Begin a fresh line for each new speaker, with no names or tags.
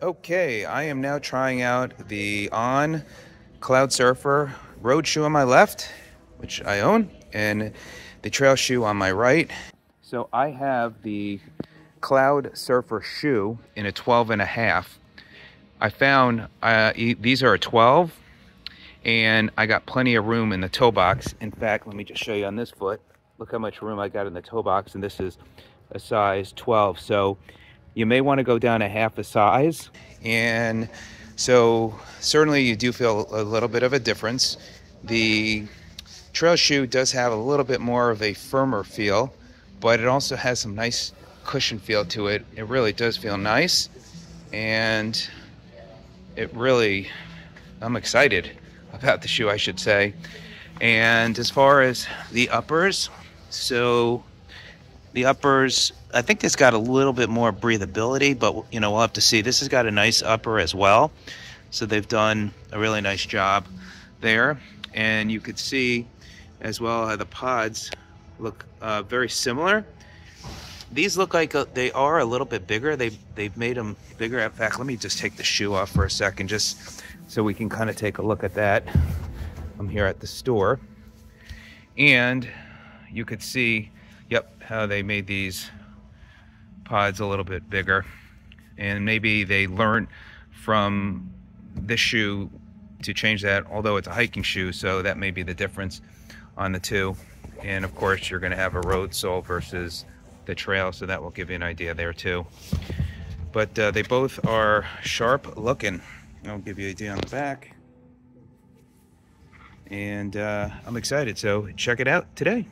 Okay, I am now trying out the On Cloudsurfer road shoe on my left, which I own, and the trail shoe on my right. So I have the Cloudsurfer shoe in a 12 and a half. I found uh, these are a 12 and I got plenty of room in the toe box. In fact, let me just show you on this foot. Look how much room I got in the toe box and this is a size 12. So you may want to go down a half a size. And so certainly you do feel a little bit of a difference. The trail shoe does have a little bit more of a firmer feel, but it also has some nice cushion feel to it. It really does feel nice. And it really, I'm excited about the shoe, I should say. And as far as the uppers, so the uppers, I think it's got a little bit more breathability, but you know, we'll have to see. This has got a nice upper as well. So they've done a really nice job there. And you could see as well how the pods look uh, very similar. These look like a, they are a little bit bigger. They've, they've made them bigger. In fact, let me just take the shoe off for a second just so we can kind of take a look at that. I'm here at the store. And you could see Yep, how they made these pods a little bit bigger. And maybe they learned from this shoe to change that, although it's a hiking shoe, so that may be the difference on the two. And of course, you're gonna have a road sole versus the trail, so that will give you an idea there too. But uh, they both are sharp looking. I'll give you an idea on the back. And uh, I'm excited, so check it out today.